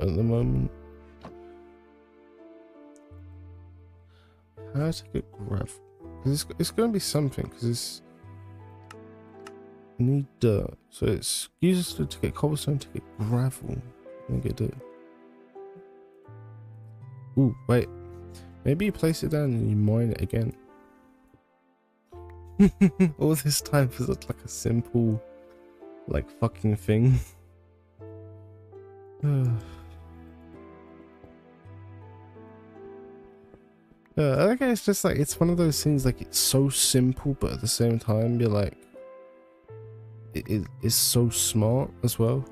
at the moment. How to get gravel? Because it's, it's going to be something. Because it's need dirt, so it's useless to get cobblestone to get gravel. And get dirt. Ooh, wait. Maybe you place it down and you mine it again. All this time for such like a simple, like fucking thing. Yeah, I think it's just like it's one of those things like it's so simple, but at the same time, you're like, it is so smart as well.